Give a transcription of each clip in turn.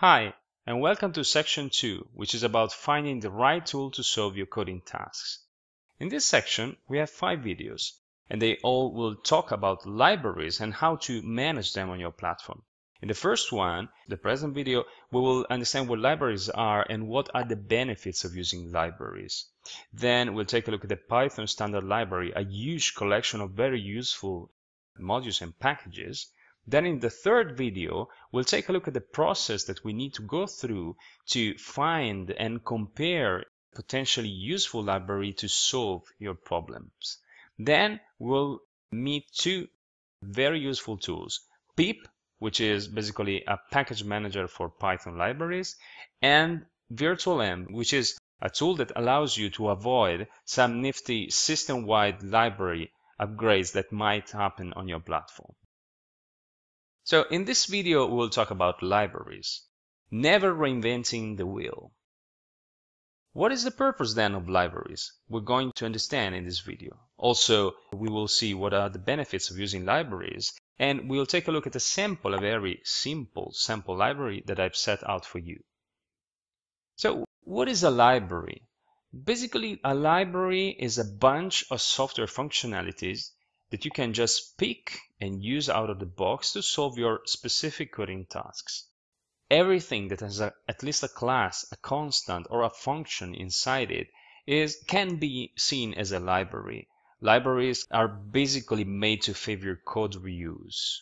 Hi, and welcome to section 2, which is about finding the right tool to solve your coding tasks. In this section, we have five videos, and they all will talk about libraries and how to manage them on your platform. In the first one, the present video, we will understand what libraries are and what are the benefits of using libraries. Then we'll take a look at the Python standard library, a huge collection of very useful modules and packages. Then in the third video, we'll take a look at the process that we need to go through to find and compare potentially useful library to solve your problems. Then we'll meet two very useful tools, pip, which is basically a package manager for Python libraries, and virtualenv, which is a tool that allows you to avoid some nifty system-wide library upgrades that might happen on your platform. So in this video, we'll talk about libraries, never reinventing the wheel. What is the purpose then of libraries? We're going to understand in this video. Also, we will see what are the benefits of using libraries, and we'll take a look at a sample, a very simple sample library that I've set out for you. So what is a library? Basically, a library is a bunch of software functionalities that you can just pick and use out of the box to solve your specific coding tasks. Everything that has a, at least a class, a constant, or a function inside it is can be seen as a library. Libraries are basically made to favor code reuse.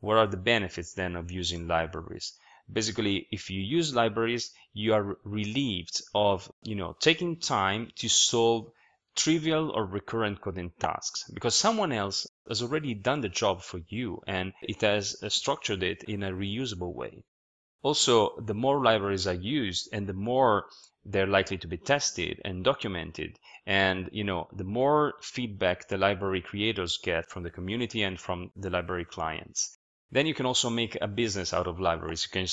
What are the benefits then of using libraries? Basically, if you use libraries, you are relieved of, you know, taking time to solve trivial or recurrent coding tasks because someone else has already done the job for you and it has uh, structured it in a reusable way. Also, the more libraries are used and the more they're likely to be tested and documented and you know the more feedback the library creators get from the community and from the library clients. Then you can also make a business out of libraries. You can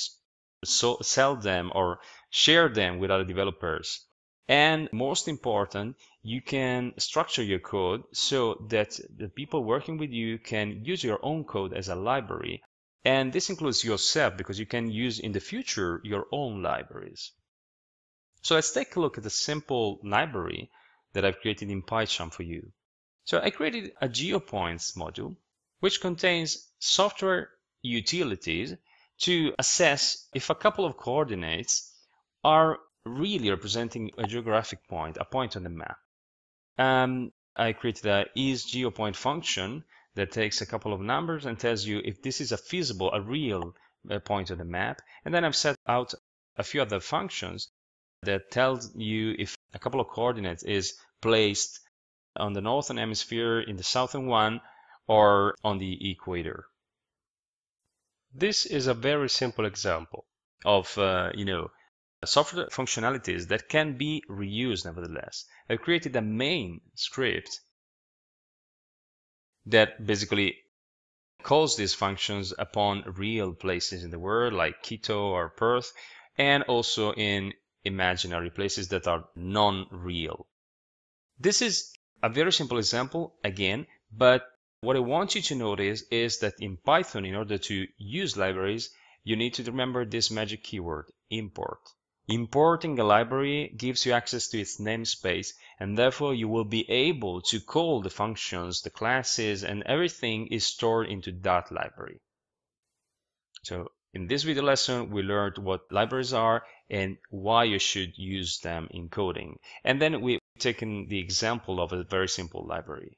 so sell them or share them with other developers and most important, you can structure your code so that the people working with you can use your own code as a library. And this includes yourself because you can use in the future your own libraries. So let's take a look at a simple library that I've created in PyCharm for you. So I created a GeoPoints module, which contains software utilities to assess if a couple of coordinates are really representing a geographic point, a point on the map. Um, I created a isGeoPoint function that takes a couple of numbers and tells you if this is a feasible, a real uh, point on the map. And then I've set out a few other functions that tells you if a couple of coordinates is placed on the northern hemisphere, in the southern one, or on the equator. This is a very simple example of, uh, you know, software functionalities that can be reused nevertheless. I created a main script that basically calls these functions upon real places in the world like Quito or Perth and also in imaginary places that are non-real. This is a very simple example again, but what I want you to notice is that in Python, in order to use libraries, you need to remember this magic keyword, import. Importing a library gives you access to its namespace and therefore you will be able to call the functions, the classes, and everything is stored into that library. So in this video lesson, we learned what libraries are and why you should use them in coding. And then we've taken the example of a very simple library.